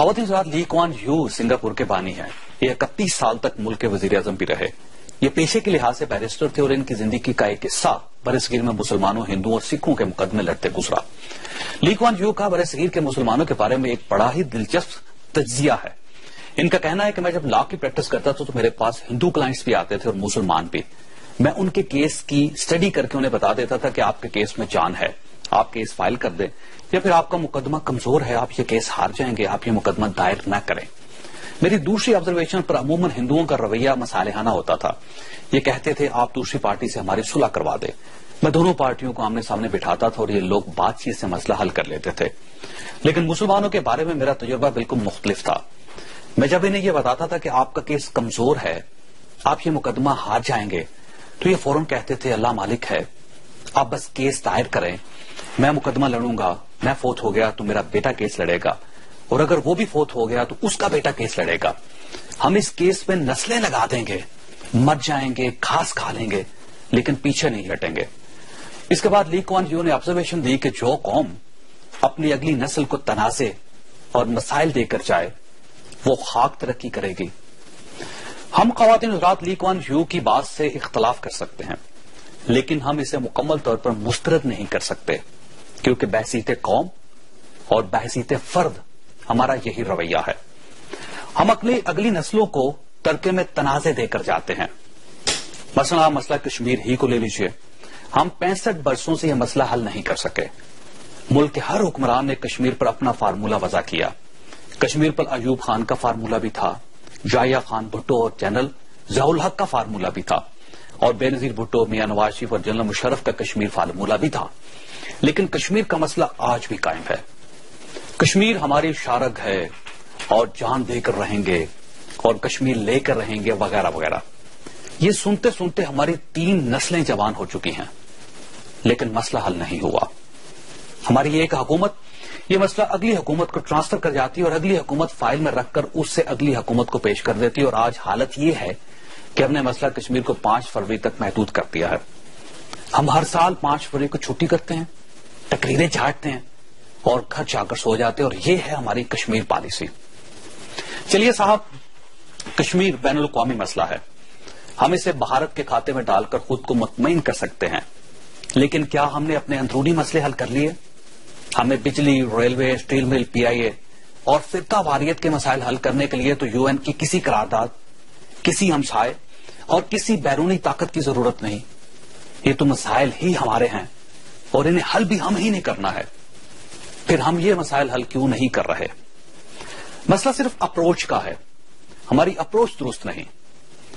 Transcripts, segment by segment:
रात ली Kuan Yew Singapore के बानी हैं। ये इकतीस साल तक मुल्क के वज़ीर अजम भी रहे। ये पेशे के लिहाज से बैरिस्टर थे और इनकी ज़िंदगी का एक हिस्सा बरसगीर में मुसलमानों, हिंदुओं और सिखों के मुकदमे लड़ते गुजरा। ली क्वान यू का बरसगीर के मुसलमानों के बारे में एक बड़ा ही दिलचस्प तजिया है। इनका कहना है कि मैं जब लॉ की प्रैक्टिस करता था तो मेरे पास हिंदू क्लाइंट्स भी आते थे और मुसलमान भी। मैं उनके केस की स्टडी करके उन्हें बता देता था कि आपके केस में जान है। आप केस फ़ाइल कर दें, या फिर आपका मुकदमा कमज़ोर है, आप ये केस हार जाएँगे, आप ये मुकदमा दायर न करें। मेरी दूसरी ऑब्जर्वेशन पर अमूमन हिंदुओं का रवैया मसालेहाना होता था। ये कहते थे, आप दूसरी पार्टी से हमारी सुलह करवा दे। मैं दोनों पार्टियों को आमने सामने बिठाता था और ये लोग बातचीत से मसला हल कर लेते थे। लेकिन मुसलमानों के बारे में मेरा तजुर्बा बिल्कुल मुख्तलिफ़ था। मैं जब इन्हें यह बताता था कि आपका केस कमज़ोर है, आप ये मुकदमा हार जाएँगे तो ये फ़ौरन कहते थे, अल्लाह मालिक है, आप बस केस दायर करें। मैं मुकदमा लड़ूँगा, मैं फोत हो गया तो मेरा बेटा केस लड़ेगा। और अगर वो भी फोत हो गया तो उसका बेटा केस लड़ेगा। हम इस केस में नस्लें लगा देंगे, मर जाएँगे घास खा लेंगे, लेकिन पीछे नहीं हटेंगे। इसके बाद ली कुआन यू ने ऑब्जर्वेशन दी कि जो कौम अपनी अगली नस्ल को तनाजे और मसाइल देकर जाए, वो खाक तरक्की करेगी। हम खातन हजरात ली कुआन यू की बात से इख्तलाफ कर सकते हैं, लेकिन हम इसे मुकम्मल तौर पर मुस्तरद नहीं कर सकते। क्योंकि बहसीत कौम और बहसीत फर्द हमारा यही रवैया है। हम अपनी अगली नस्लों को तरके में तनाजे देकर जाते हैं। मसला मसला कश्मीर ही को ले लीजिए। हम पैंसठ बरसों से यह मसला हल नहीं कर सके। मुल्क के हर हुक्मरान ने कश्मीर पर अपना फार्मूला वजह किया। कश्मीर पर अयूब खान का फार्मूला भी था, जाया खान भुट्टो और जनरल जहुल हक का फार्मूला भी था। और बेनजीर भुट्टो मियाँ नवाज़ शरीफ और जनरल मुशरफ का कश्मीर फार्मूला भी था। लेकिन कश्मीर का मसला आज भी कायम है। कश्मीर हमारी शारग है और जान देकर रहेंगे और कश्मीर लेकर रहेंगे वगैरह वगैरह। ये सुनते सुनते हमारी तीन नस्लें जवान हो चुकी हैं, लेकिन मसला हल नहीं हुआ। हमारी एक हुकूमत, ये मसला अगली हुकूमत को ट्रांसफ़र कर जाती है और अगली हुकूमत फ़ाइल में रखकर उससे अगली हुकूमत को पेश कर देती है और आज हालत ये है कि हमने मसला कश्मीर को पाँच फरवरी तक महदूद कर दिया है। हम हर साल पाँच फरवरी को छुट्टी करते हैं, तकरीरें झाड़ते हैं और घर जाकर सो जाते हैं और ये है हमारी कश्मीर पॉलिसी। चलिए साहब, कश्मीर बैन अवी मसला है। हम इसे भारत के खाते में डालकर खुद को मुतमिन कर सकते हैं। लेकिन क्या हमने अपने अंदरूनी मसले हल कर लिए? हमें बिजली, रेलवे, स्टील मिल पीआईए और फिरका वारियत के मसाइल हल करने के लिए तो यूएन की किसी करारदाद किसी हमसाए और किसी बैरूनी ताकत की ज़रूरत नहीं। ये तो मसाइल ही हमारे हैं और इन्हें हल भी हम ही नहीं करना है। फिर हम ये मसाइल हल क्यों नहीं कर रहे? मसला सिर्फ़ अप्रोच का है। हमारी अप्रोच दुरुस्त नहीं।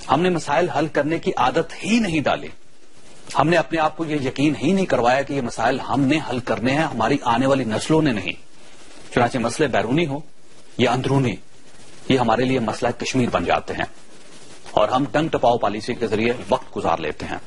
हमने मसाइल हल करने की आदत ही नहीं डाली। हमने अपने आप को यह यकीन ही नहीं करवाया कि ये मसाइल हमने हल करने हैं, हमारी आने वाली नस्लों ने नहीं। चुनाचे मसले बैरूनी हो या अंदरूनी, ये हमारे लिए मसला कश्मीर बन जाते हैं। और हम टंग टपाओ पॉलिसी के ज़रिए वक्त गुजार लेते हैं।